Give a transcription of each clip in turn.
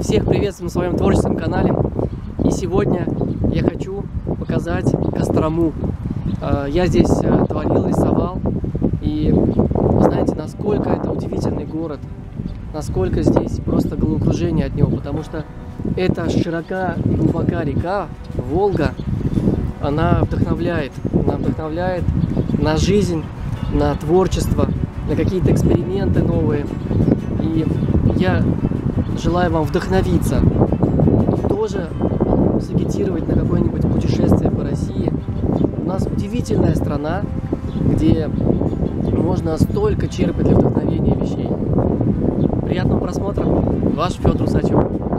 Всех приветствую на своем творческом канале. И сегодня я хочу показать Кострому. Э, я здесь э, творил, рисовал. И знаете, насколько это удивительный город. Насколько здесь просто головокружение от него. Потому что это широка и глубока река, Волга. Она вдохновляет. Она вдохновляет на жизнь, на творчество, на какие-то эксперименты новые. И я желаю вам вдохновиться и тоже сагитировать на какое-нибудь путешествие по России. У нас удивительная страна, где можно столько черпать для вдохновения вещей. Приятного просмотра. Ваш Федор Усачев.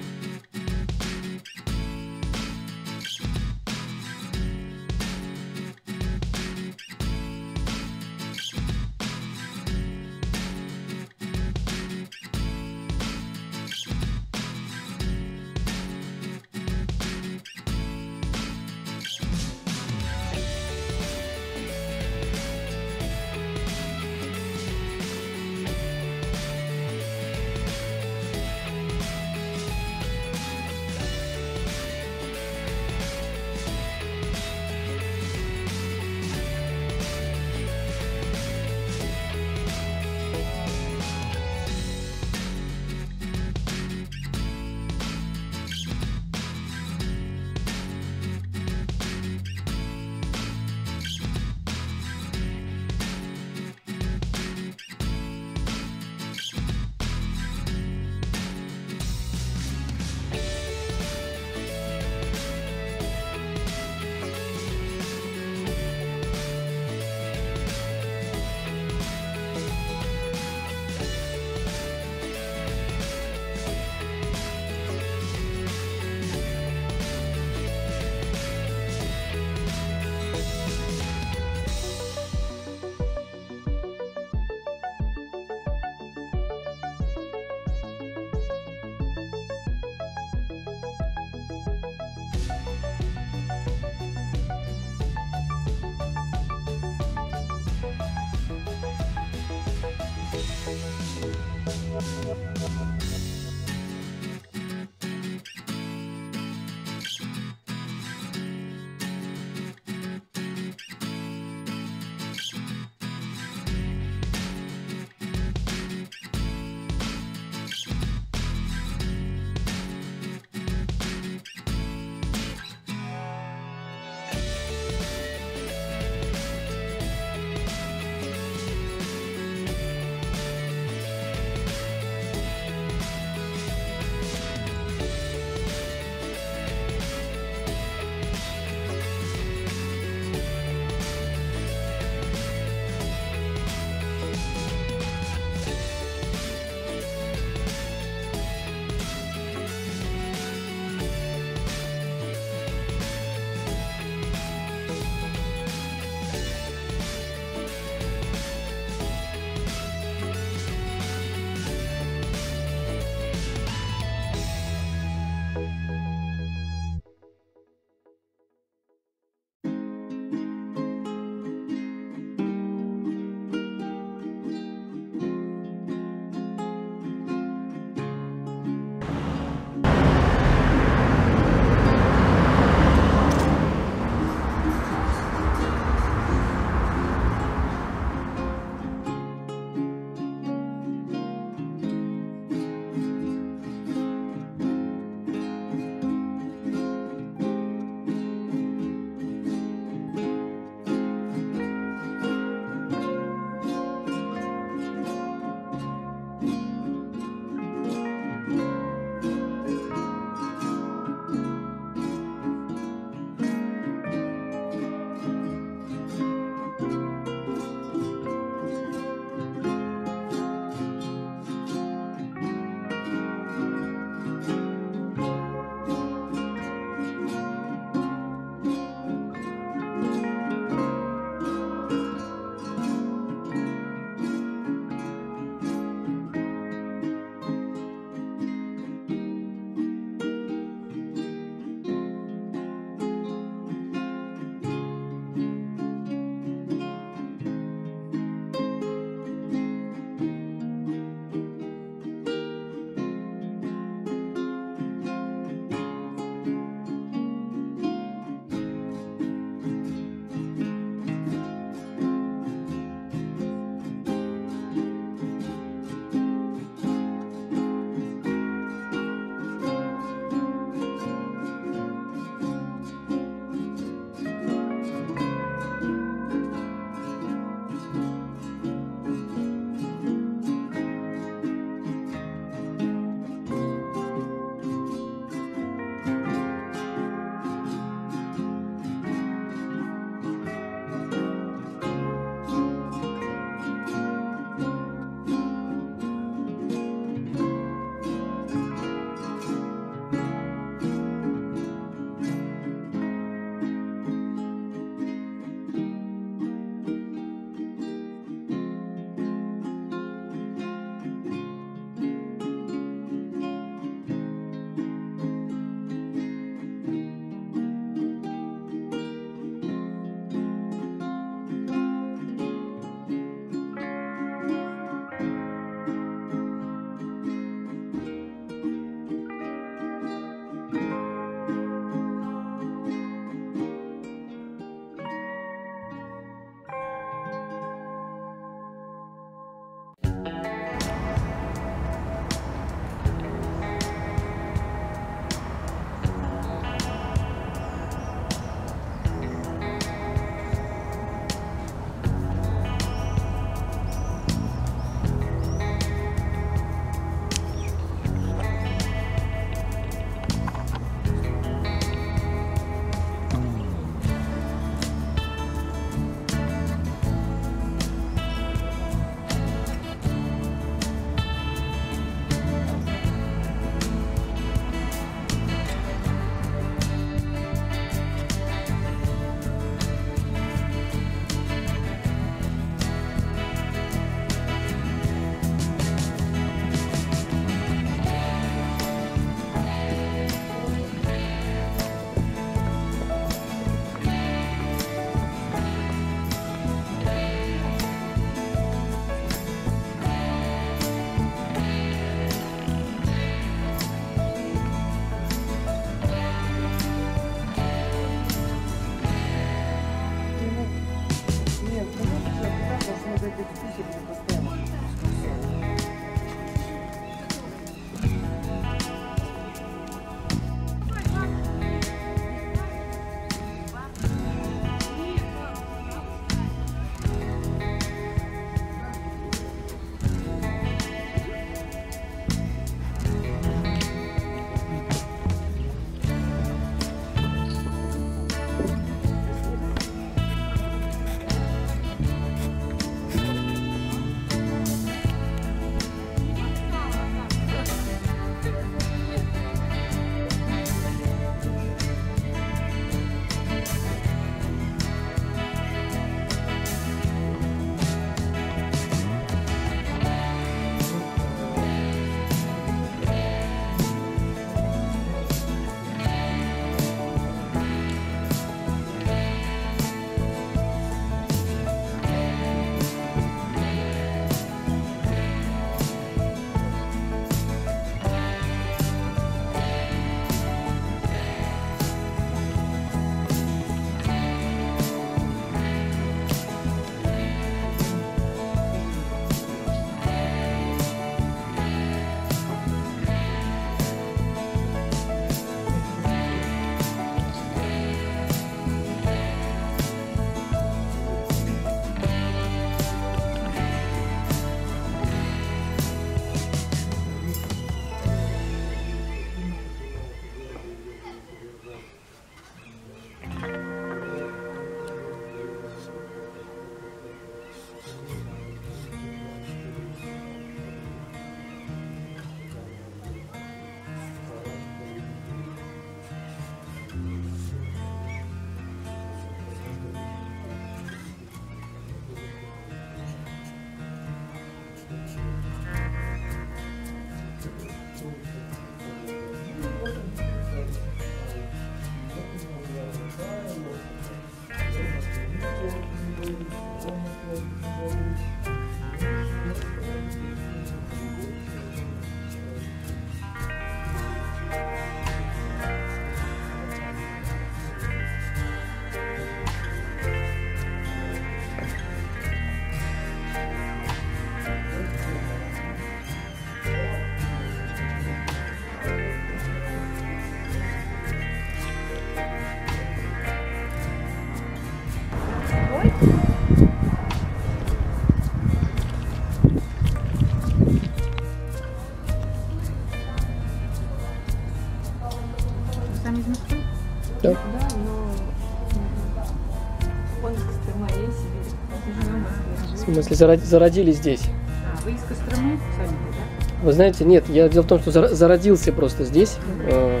Смысле, заро- зародились здесь. А, вы из Костромы сами, да? Вы знаете, нет, я дело в том, что зар- зародился просто здесь, э,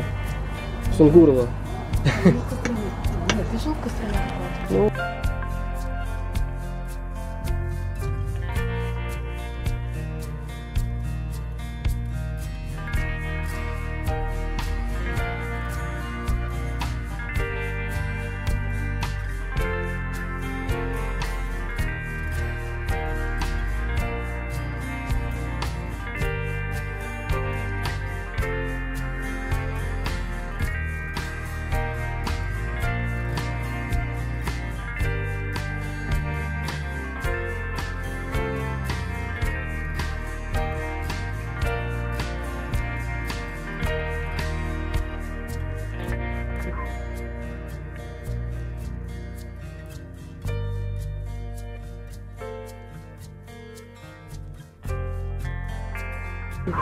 в Сунгурово. Вы Нет,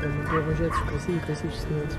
там преображается красивее, красивее становится.